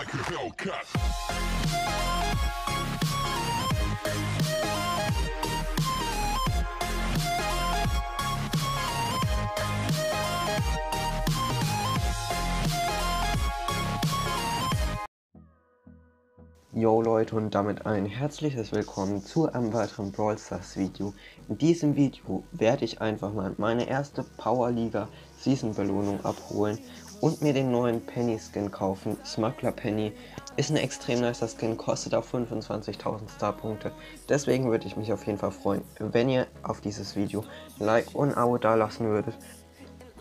like a Hellcat. Yo Leute und damit ein herzliches Willkommen zu einem weiteren Brawl Stars Video. In diesem Video werde ich einfach mal meine erste Power Liga Season Belohnung abholen und mir den neuen Penny Skin kaufen. Smuggler Penny ist ein extrem nicer Skin, kostet auch 25.000 Starpunkte. Deswegen würde ich mich auf jeden Fall freuen, wenn ihr auf dieses Video Like und Abo da lassen würdet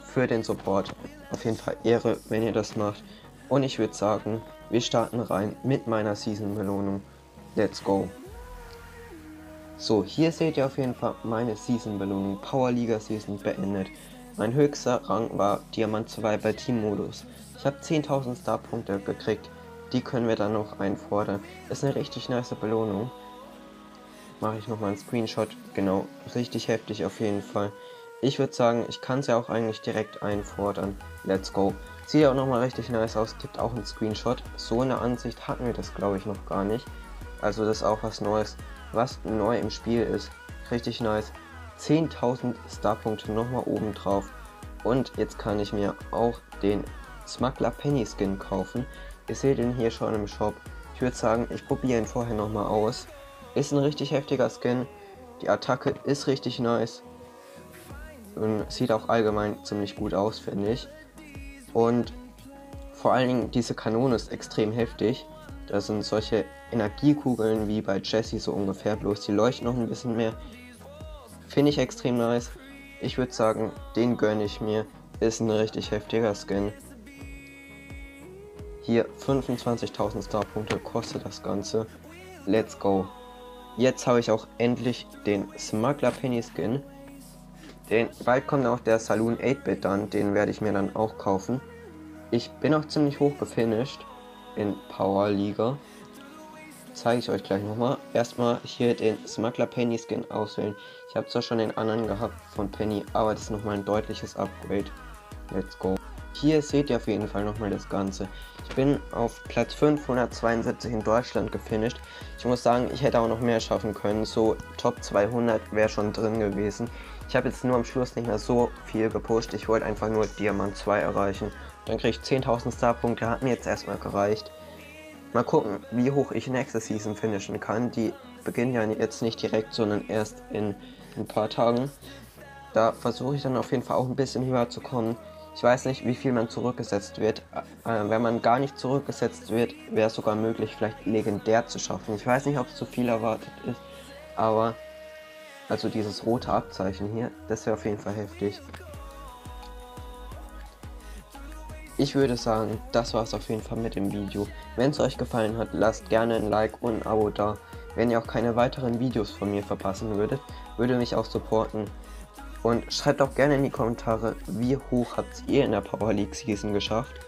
für den Support. Auf jeden Fall Ehre, wenn ihr das macht. Und ich würde sagen, wir starten rein mit meiner Season-Belohnung. Let's go. So, hier seht ihr auf jeden Fall meine Season-Belohnung. Power Liga Season beendet. Mein höchster Rang war Diamant 2 bei Teammodus. Ich habe 10.000 Starpunkte gekriegt. Die können wir dann noch einfordern. Ist eine richtig nice Belohnung. Mache ich nochmal einen Screenshot. Genau, richtig heftig auf jeden Fall. Ich würde sagen, ich kann sie auch eigentlich direkt einfordern. Let's go. Sieht auch nochmal richtig nice aus, gibt auch einen Screenshot. So eine Ansicht hatten wir das glaube ich noch gar nicht. Also das ist auch was Neues, was neu im Spiel ist. Richtig nice. 10.000 Starpunkte nochmal oben drauf. Und jetzt kann ich mir auch den Smuggler Penny Skin kaufen. Ihr seht ihn hier schon im Shop. Ich würde sagen, ich probiere ihn vorher nochmal aus. Ist ein richtig heftiger Skin. Die Attacke ist richtig nice. Und sieht auch allgemein ziemlich gut aus, finde ich. Und vor allen Dingen diese Kanone ist extrem heftig. Da sind solche Energiekugeln wie bei Jesse so ungefähr, bloß die leuchten noch ein bisschen mehr. Finde ich extrem nice. Ich würde sagen, den gönne ich mir. Ist ein richtig heftiger Skin. Hier 25.000 Starpunkte kostet das Ganze. Let's go. Jetzt habe ich auch endlich den Smuggler Penny Skin. Den, bald kommt auch der Saloon 8-Bit dann, den werde ich mir dann auch kaufen. Ich bin auch ziemlich hoch gefinisht in Power Liga. Zeige ich euch gleich nochmal. Erstmal hier den Smuggler Penny Skin auswählen. Ich habe zwar schon den anderen gehabt von Penny, aber das ist nochmal ein deutliches Upgrade. Let's go. Hier seht ihr auf jeden Fall nochmal das Ganze. Ich bin auf Platz 572 in Deutschland gefinisht. Ich muss sagen, ich hätte auch noch mehr schaffen können. So Top 200 wäre schon drin gewesen. Ich habe jetzt nur am Schluss nicht mehr so viel gepusht. Ich wollte einfach nur Diamant 2 erreichen. Dann kriege ich 10.000 Starpunkte. Hat mir jetzt erstmal gereicht. Mal gucken, wie hoch ich nächste Season finishen kann. Die beginnen ja jetzt nicht direkt, sondern erst in ein paar Tagen. Da versuche ich dann auf jeden Fall auch ein bisschen höher zu kommen. Ich weiß nicht, wie viel man zurückgesetzt wird. Äh, wenn man gar nicht zurückgesetzt wird, wäre es sogar möglich, vielleicht legendär zu schaffen. Ich weiß nicht, ob es zu viel erwartet ist, aber also dieses rote Abzeichen hier, das wäre auf jeden Fall heftig. Ich würde sagen, das war es auf jeden Fall mit dem Video. Wenn es euch gefallen hat, lasst gerne ein Like und ein Abo da. Wenn ihr auch keine weiteren Videos von mir verpassen würdet, würde mich auch supporten. Und schreibt auch gerne in die Kommentare, wie hoch habt ihr in der Power League Season geschafft?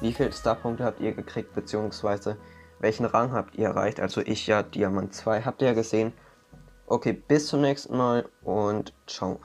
Wie viele Starpunkte habt ihr gekriegt, beziehungsweise welchen Rang habt ihr erreicht? Also ich ja Diamant 2, habt ihr ja gesehen. Okay, bis zum nächsten Mal und ciao.